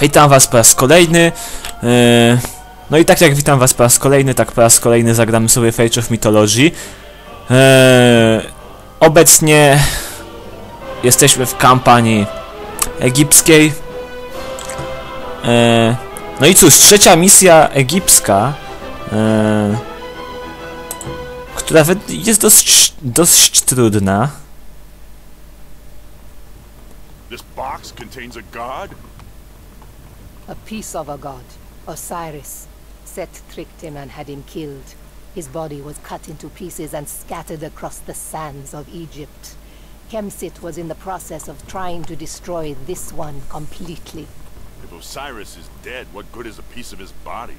Witam was po raz kolejny. e, No i tak jak witam was po raz kolejny, tak po raz kolejny zagramy sobie Fate of Mythology. E, Obecnie jesteśmy w kampanii egipskiej. E, No i cóż, trzecia misja egipska, która jest dosyć, dosyć trudna. This box contains a god? A piece of a god, Osiris. Set tricked him and had him killed. His body was cut into pieces and scattered across the sands of Egypt. Kemsit was in the process of trying to destroy this one completely. If Osiris is dead, what good is a piece of his body?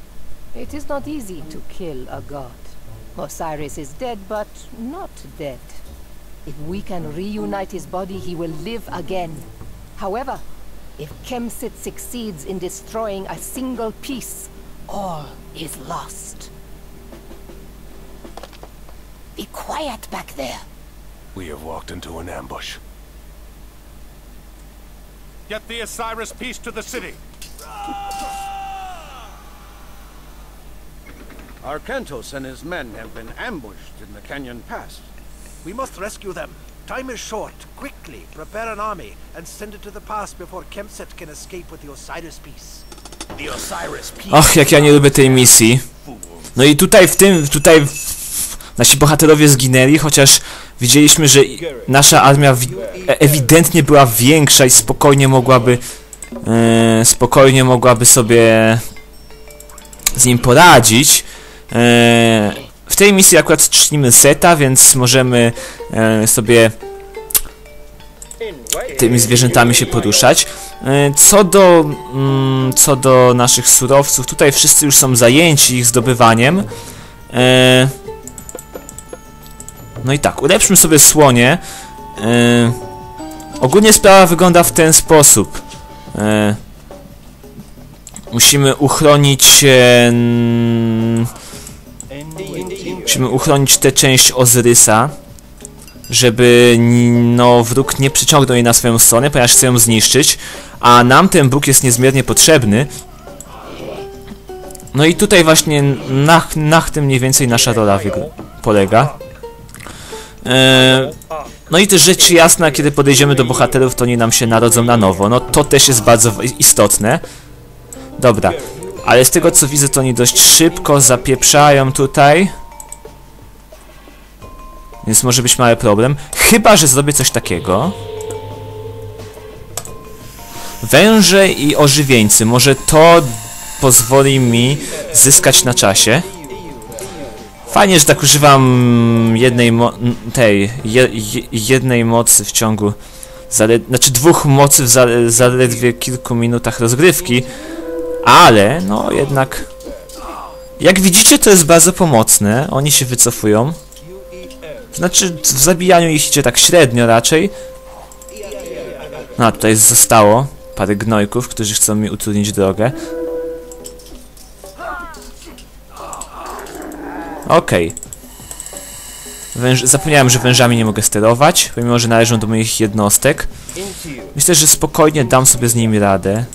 It is not easy to kill a god. Osiris is dead, but not dead. If we can reunite his body, he will live again. However, if Kemsit succeeds in destroying a single piece, all is lost. Be quiet back there. We have walked into an ambush. Get the Osiris piece to the city. Arkantos and his men have been ambushed in the canyon pass. We must rescue them. Time is short. Quickly, prepare an army and send it to the pass before Kemset can escape with the Osiris piece. The Osiris piece. Och, jak ja nie lubię tej misji. No i tutaj w tym, tutaj nasi bohaterowie zginęli, chociaż widzieliśmy, że nasza armia e- ewidentnie była większa i spokojnie mogłaby, e, spokojnie mogłaby sobie z nim poradzić. E, w tej misji akurat czcimy Zeta, więc możemy e, sobie tymi zwierzętami się poruszać. E, Co do, mm, co do naszych surowców, tutaj wszyscy już są zajęci ich zdobywaniem. E, No i tak, ulepszmy sobie słonie. E, Ogólnie sprawa wygląda w ten sposób. E, Musimy uchronić... n- Musimy uchronić tę część Ozyrysa żeby no, wróg nie przyciągnął jej na swoją stronę, ponieważ chce ją zniszczyć, a nam ten Bóg jest niezmiernie potrzebny. No i tutaj właśnie na, na tym mniej więcej nasza rola polega. E, no i też rzecz jasna, kiedy podejdziemy do bohaterów, to oni nam się narodzą na nowo. No to też jest bardzo istotne. Dobra, ale z tego co widzę, to oni dość szybko zapieprzają tutaj. Więc może być mały problem. Chyba, że zrobię coś takiego. Węże i ożywieńcy. Może to pozwoli mi zyskać na czasie. Fajnie, że tak używam jednej mo tej je je jednej mocy w ciągu znaczy dwóch mocy w zale zaledwie kilku minutach rozgrywki, ale no jednak jak widzicie to jest bardzo pomocne. Oni się wycofują. Znaczy, w zabijaniu idzie tak średnio raczej. No, a tutaj zostało parę gnojków, którzy chcą mi utrudnić drogę. Okej. Węż... Zapomniałem, że wężami nie mogę sterować, pomimo, że należą do moich jednostek. Myślę, że spokojnie dam sobie z nimi radę.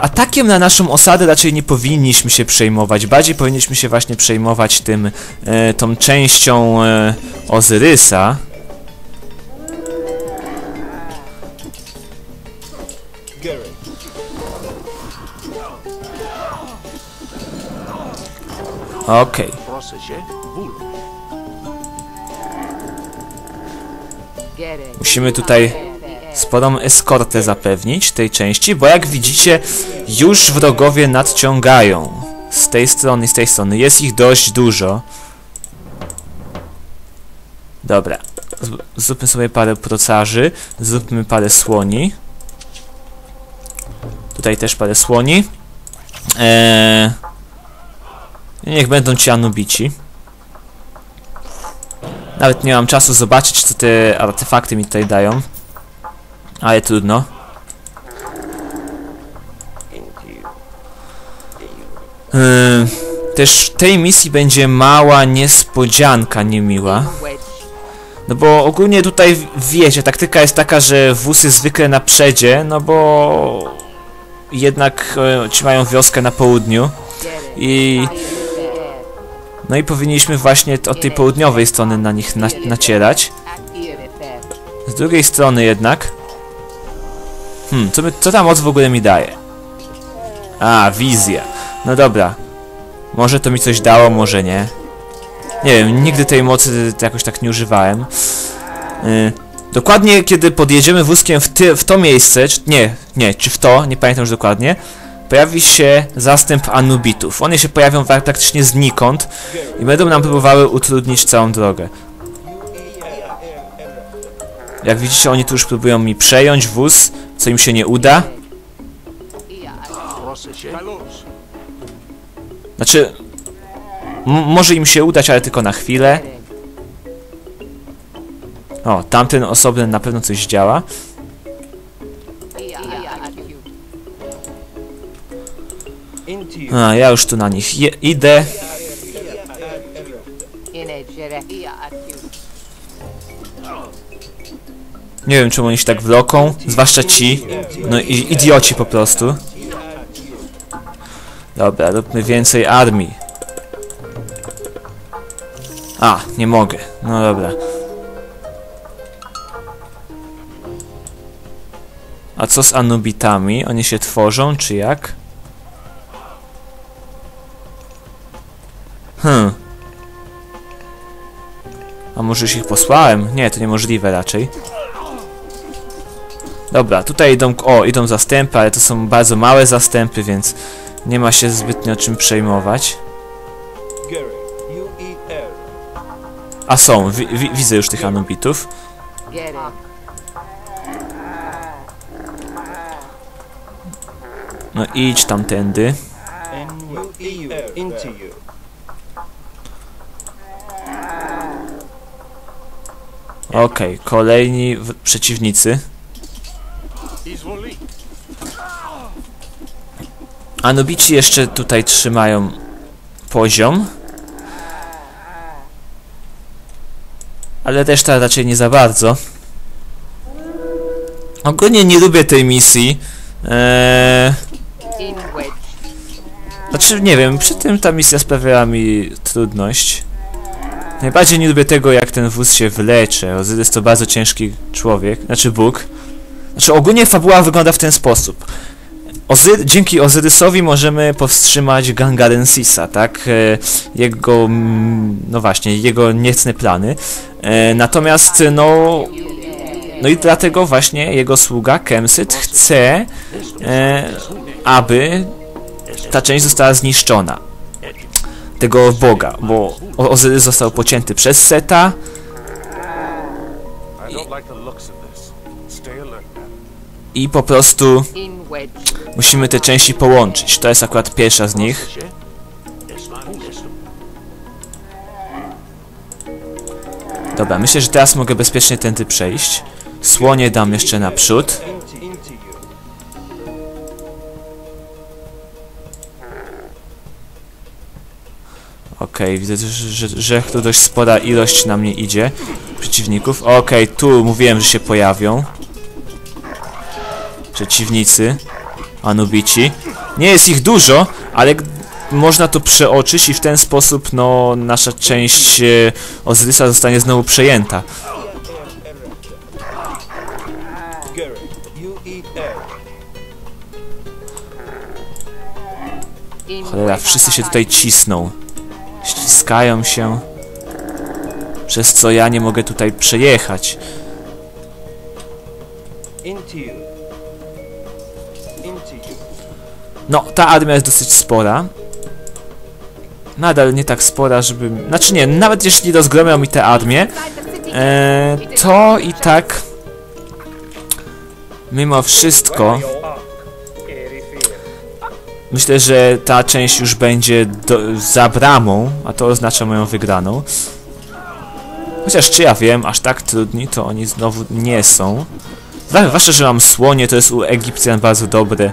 Atakiem na naszą osadę raczej nie powinniśmy się przejmować. Bardziej powinniśmy się właśnie przejmować tym, e, tą częścią e, Ozyrysa. Okej. It. Musimy tutaj sporą eskortę zapewnić tej części, bo jak widzicie, już wrogowie nadciągają. Z tej strony z tej strony. Jest ich dość dużo. Dobra. Zróbmy sobie parę procarzy. Zróbmy parę słoni. Tutaj też parę słoni. Eee... Niech będą ci Anubici. Nawet nie mam czasu zobaczyć, co te artefakty mi tutaj dają. Ale trudno. Yy, też w tej misji będzie mała niespodzianka niemiła. No bo ogólnie tutaj wiecie, taktyka jest taka, że wóz jest zwykle na przedzie, no bo jednak e, ci mają wioskę na południu i no i powinniśmy właśnie od tej południowej strony na nich na, nacierać. Z drugiej strony jednak Hmm, co, my, co ta moc w ogóle mi daje? A, wizja. No dobra. Może to mi coś dało, może nie. Nie wiem, nigdy tej mocy jakoś tak nie używałem. Yy, dokładnie kiedy podjedziemy wózkiem w, ty, w to miejsce, czy, nie, nie, czy w to, nie pamiętam już dokładnie, pojawi się zastęp Anubitów. One się pojawią pra- praktycznie znikąd i będą nam próbowały utrudnić całą drogę. Jak widzicie, oni tu już próbują mi przejąć wóz, co im się nie uda. Znaczy, może im się udać, ale tylko na chwilę. O, tamten osobny na pewno coś działa. A, ja już tu na nich idę. Nie wiem, czemu oni się tak wloką, zwłaszcza ci. No i idioci po prostu. Dobra, róbmy więcej armii. A, nie mogę. No dobra. A co z Anubitami? Oni się tworzą, czy jak? Hmm. A może już ich posłałem? Nie, to niemożliwe raczej. Dobra, tutaj idą, o, idą zastępy, ale to są bardzo małe zastępy, więc nie ma się zbytnio czym przejmować. A są, wi wi widzę już tych Anubitów. No idź tamtędy. Okej, kolejni w- przeciwnicy. Anubici jeszcze tutaj trzymają poziom. Ale reszta raczej nie za bardzo. Ogólnie nie lubię tej misji. Eee, znaczy, nie wiem, przy tym ta misja sprawiała mi trudność. Najbardziej nie lubię tego, jak ten wóz się wylecze. Ozyrys to bardzo ciężki człowiek, znaczy Bóg. Znaczy, ogólnie fabuła wygląda w ten sposób. Ozy dzięki Ozyrysowi możemy powstrzymać Gangarensisa, tak? E, jego, no właśnie, jego niecne plany. E, natomiast, no, no i dlatego właśnie jego sługa Kemsyt chce, e, aby ta część została zniszczona. Tego Boga, bo Ozyrys został pocięty przez Seta I i po prostu musimy te części połączyć. To jest akurat pierwsza z nich. Dobra, myślę, że teraz mogę bezpiecznie tędy przejść. Słonie dam jeszcze naprzód. Okej, widzę, że, że, że dość spora ilość na mnie idzie przeciwników. Okej, tu mówiłem, że się pojawią przeciwnicy Anubici. Nie jest ich dużo, ale można to przeoczyć i w ten sposób no nasza część e, Ozyrysa zostanie znowu przejęta. Cholera, wszyscy się tutaj cisną. Ściskają się. Przez co ja nie mogę tutaj przejechać. No, ta armia jest dosyć spora. Nadal nie tak spora, żeby... Znaczy nie, nawet jeśli rozgromią mi tę armię, e, to i tak... Mimo wszystko... Myślę, że ta część już będzie do, za bramą, a to oznacza moją wygraną. Chociaż czy ja wiem, aż tak trudni to oni znowu nie są. Zwłaszcza, że mam słonie, to jest u Egipcjan bardzo dobre.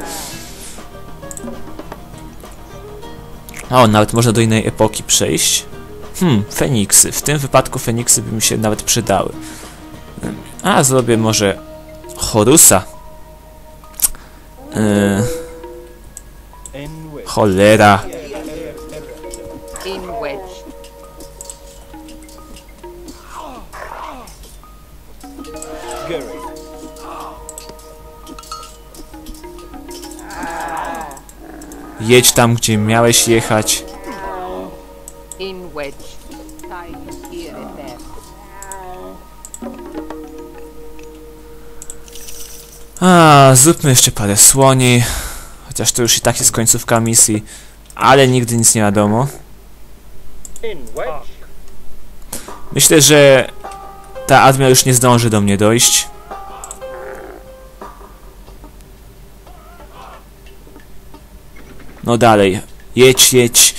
O, nawet można do innej epoki przejść. Hmm, Feniksy. W tym wypadku Feniksy by mi się nawet przydały. A, zrobię może Horusa. Yy, cholera. Jedź tam, gdzie miałeś jechać. A, zróbmy jeszcze parę słoni. Chociaż to już i tak jest końcówka misji. Ale nigdy nic nie wiadomo. Myślę, że ta armia już nie zdąży do mnie dojść. No dalej. Jedź, jedź.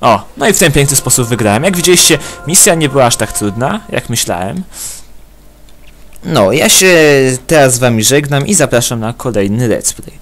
O, no i w ten piękny sposób wygrałem. Jak widzieliście, misja nie była aż tak trudna, jak myślałem. No, ja się teraz z wami żegnam i zapraszam na kolejny let's play.